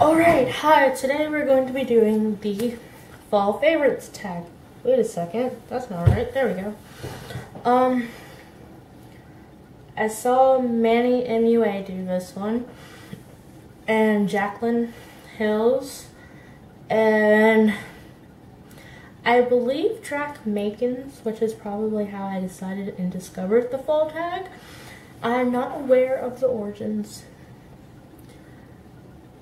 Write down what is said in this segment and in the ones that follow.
Alright, hi, today we're going to be doing the fall favorites tag. Wait a second, that's not right, there we go. Um, I saw Manny MUA do this one, and Jaclyn Hills, and I believe Track Makins, which is probably how I decided and discovered the fall tag. I'm not aware of the origins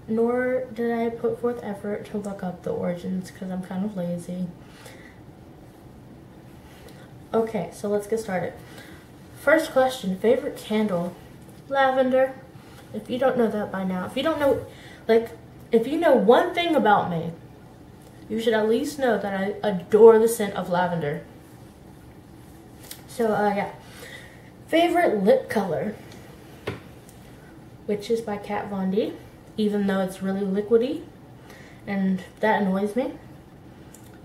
nor did I put forth effort to look up the origins because I'm kind of lazy. Okay, so let's get started. First question, favorite candle? Lavender. If you don't know that by now, if you don't know, like, if you know one thing about me, you should at least know that I adore the scent of lavender. So, uh, yeah. Favorite lip color? Which is by Kat Von D even though it's really liquidy and that annoys me.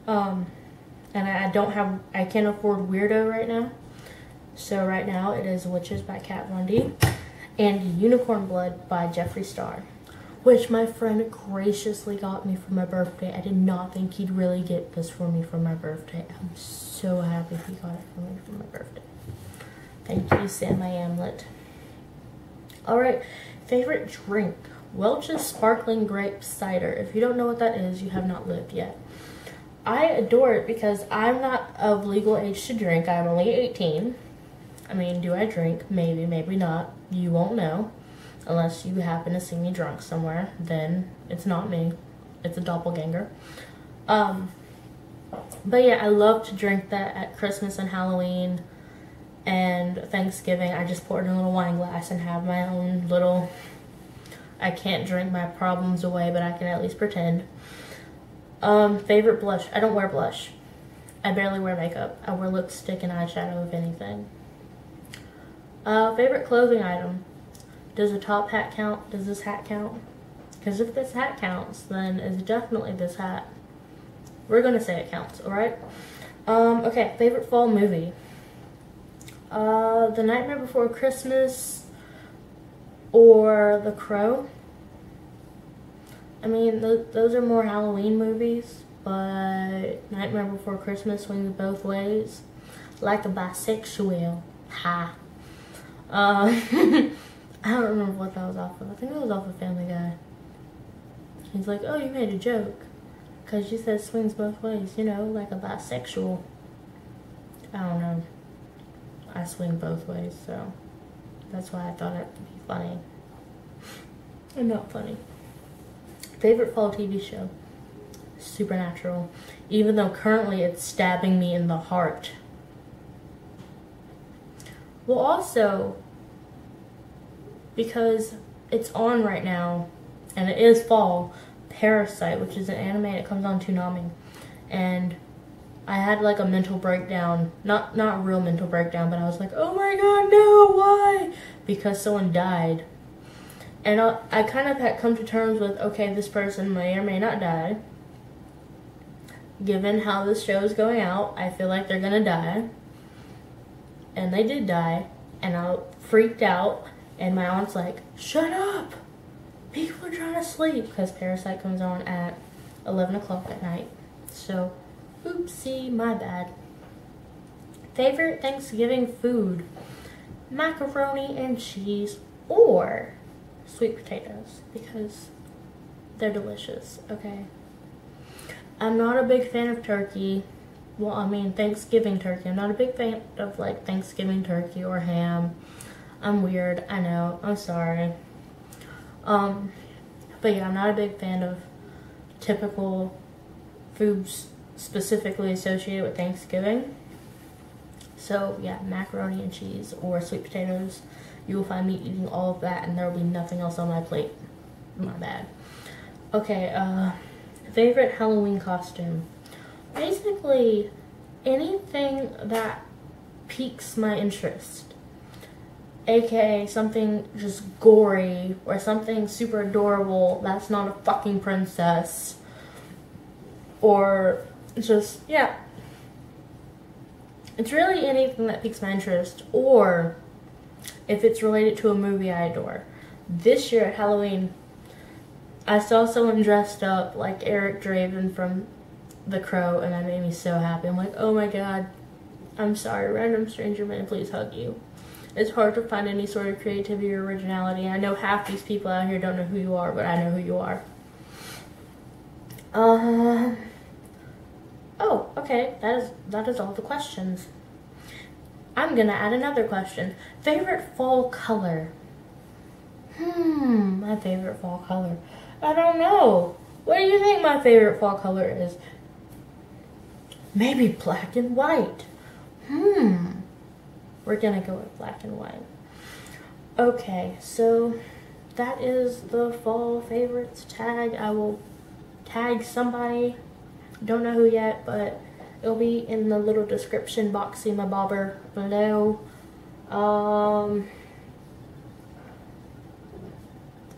Um, and I, I don't have, I can't afford Weirdo right now. So right now it is Witches by Kat Von D and Unicorn Blood by Jeffree Star, which my friend graciously got me for my birthday. I did not think he'd really get this for me for my birthday. I'm so happy he got it for me for my birthday. Thank you, Sam My Amlet. Alright, favorite drink. Welch's Sparkling Grape Cider. If you don't know what that is, you have not lived yet. I adore it because I'm not of legal age to drink. I'm only 18. I mean, do I drink? Maybe, maybe not. You won't know. Unless you happen to see me drunk somewhere. Then it's not me. It's a doppelganger. Um, but yeah, I love to drink that at Christmas and Halloween and Thanksgiving. I just pour it in a little wine glass and have my own little I can't drink my problems away, but I can at least pretend. Um, favorite blush. I don't wear blush. I barely wear makeup. I wear lipstick and eyeshadow, if anything. Uh, favorite clothing item. Does a top hat count? Does this hat count? Because if this hat counts, then it's definitely this hat. We're going to say it counts, alright? Um, okay, favorite fall movie. Uh, The Nightmare Before Christmas, or The Crow. I mean, th those are more Halloween movies, but Nightmare Before Christmas swings both ways. Like a bisexual. Ha. Uh, I don't remember what that was off of. I think it was off of Family Guy. He's like, oh, you made a joke. Because you said swings both ways, you know, like a bisexual. I don't know. I swing both ways, so that's why I thought it'd be funny. and not funny. Favorite fall TV show? Supernatural. Even though currently it's stabbing me in the heart. Well, also, because it's on right now, and it is fall, Parasyte, which is an anime that comes on Toonami. And I had like a mental breakdown. Not not real mental breakdown, but I was like, oh my god, no, why? Because someone died. And I, I kind of had come to terms with, okay, this person may or may not die. Given how this show is going out, I feel like they're gonna die. And they did die. And I freaked out. And my aunt's like, shut up! People are trying to sleep. Because Parasyte comes on at 11 o'clock at night. So, oopsie, my bad. Favorite Thanksgiving food? Macaroni and cheese or sweet potatoes because they're delicious, okay? I'm not a big fan of turkey. Well, I mean, Thanksgiving turkey. I'm not a big fan of, like, Thanksgiving turkey or ham. I'm weird, I know. I'm sorry. Um, but yeah, I'm not a big fan of typical foods specifically associated with Thanksgiving. So yeah, macaroni and cheese or sweet potatoes you will find me eating all of that and there will be nothing else on my plate. My bad. Okay, uh, favorite Halloween costume. Basically, anything that piques my interest. AKA something just gory or something super adorable that's not a fucking princess. Or just, yeah. It's really anything that piques my interest or if it's related to a movie I adore. This year at Halloween, I saw someone dressed up like Eric Draven from The Crow, and that made me so happy. I'm like, oh my god, I'm sorry, random stranger man, please hug you. It's hard to find any sort of creativity or originality. I know half these people out here don't know who you are, but I know who you are. Uh, okay, that is that is all the questions. I'm gonna add another question. Favorite fall color? Hmm, my favorite fall color. I don't know. What do you think my favorite fall color is? Maybe black and white. Hmm. We're gonna go with black and white. Okay, so that is the fall favorites tag. I will tag somebody. Don't know who yet, but it'll be in the little description box in my bobber below. Um,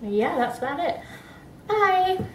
yeah, that's about it. Bye.